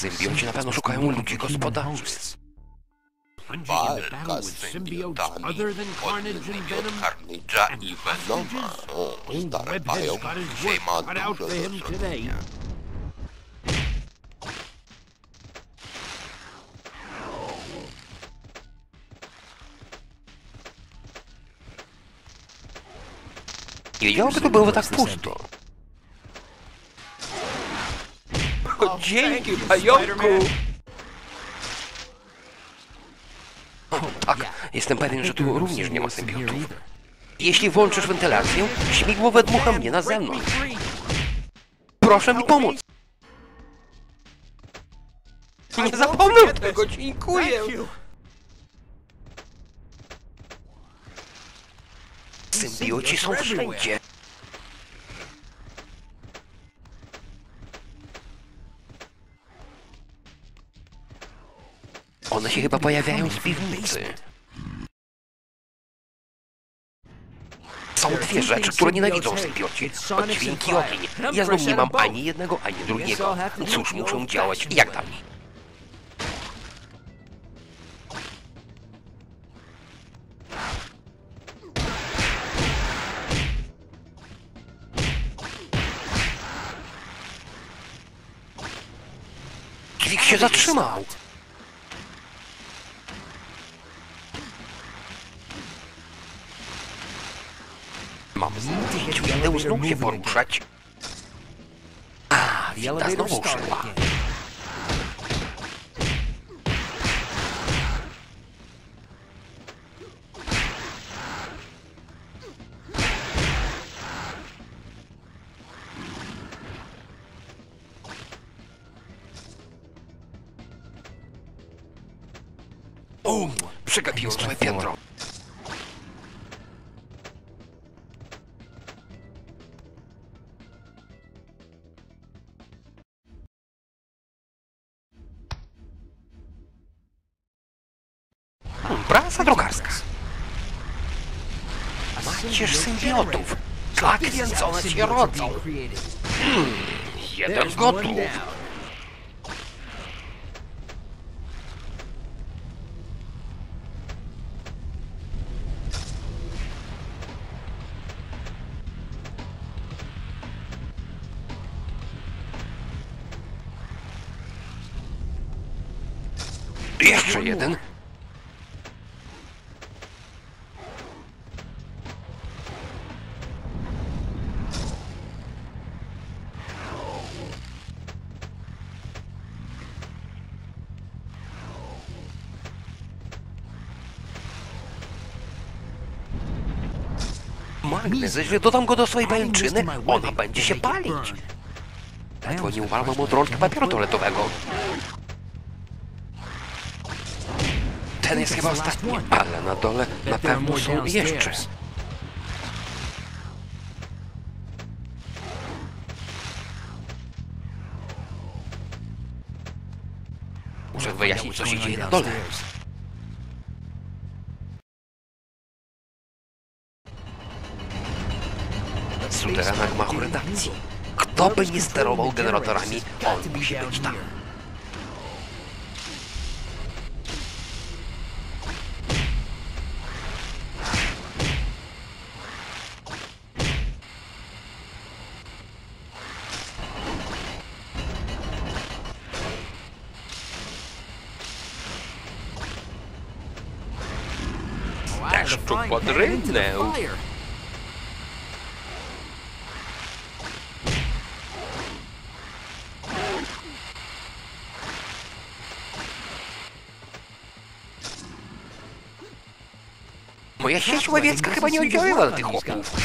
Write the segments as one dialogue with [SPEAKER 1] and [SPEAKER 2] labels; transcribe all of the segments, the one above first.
[SPEAKER 1] Symbioci na pewno szukają ludzi gospodarzy.
[SPEAKER 2] Walka z symbiotami od symbiot Carnage'a i Venoma. O, stary pająk dzisiaj ma dużo do zrobienia.
[SPEAKER 1] Nie wiedziałem, że tu było tak pusto. Dzięki, pająku! O, tak, jestem pewien, że tu również nie ma symbiotów. Jeśli włączysz wentylację, śmigło wydmucha mnie na zewnątrz. Proszę mi pomóc! Nie zapomnę tego, dziękuję! Symbioci są wszędzie. One się chyba pojawiają z piwnicy. Są dwie rzeczy, które nienawidzą symbioci. To dźwięki i ogień. Ja znów nie mam ani jednego, ani drugiego. Cóż, muszę działać. Jak dalej? Klik się zatrzymał. Mam zdjęciu, będę znów się poruszać. A, winda znowu użyła. Um, przegapiłem swoje Prasa drukarska. Macierz symbiotów. Tak więc one się rodzą. Hmm, jeden gotów. Jeszcze jeden. Magnes, jeśli dodam go do swojej pajęczyny, ona będzie się palić. Ledwo nie uwalmam od rączki papieru toaletowego. Ten jest chyba ostatni, ale na dole na pewno są jeszcze. Muszę wyjaśnić, co się dzieje na dole. Сударя на гмаху редакції. кто бы ни старував генераторами, он мусить бути там. Що потрібне Moja sieć łowiecka chyba nie oddziaływała na tych chłopów.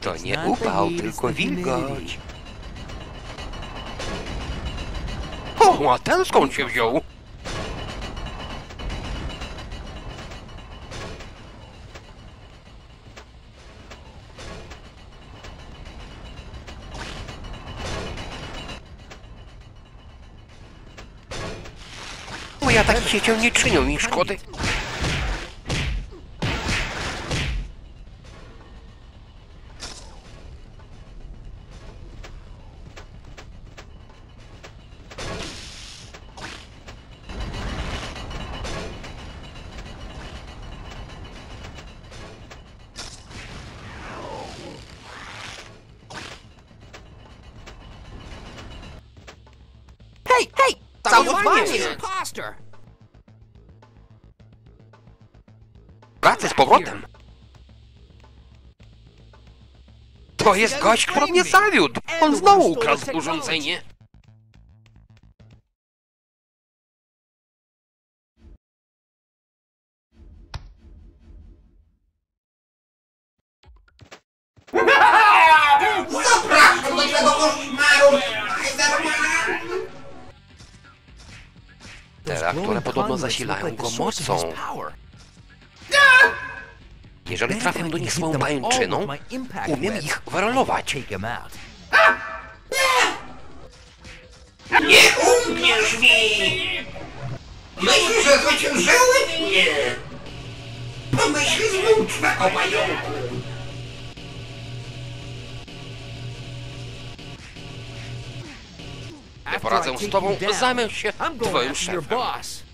[SPEAKER 1] To nie upał, tylko wilgoć. O, a ten skąd się wziął? Twoje ataki siecią nie czynią mi szkody.
[SPEAKER 3] Hey, hey!
[SPEAKER 1] Całowanie! Wracaj z powrotem. To jest gość, który mnie zawiódł. On znowu ukradł urządzenie.
[SPEAKER 4] Zapraszam do tego koszmaru!
[SPEAKER 1] Te reaktory podobno zasilają go mocą. Jeżeli trafię do nich swoją pajęczyną, umiem ich wyrolować.
[SPEAKER 4] Nie umkniesz mi! Myślisz, że zwyciężyłem mnie? Pomyśl znów na kopająku!
[SPEAKER 1] Nie poradzę z tobą, zajmę się twoim szefem.
[SPEAKER 3] boss.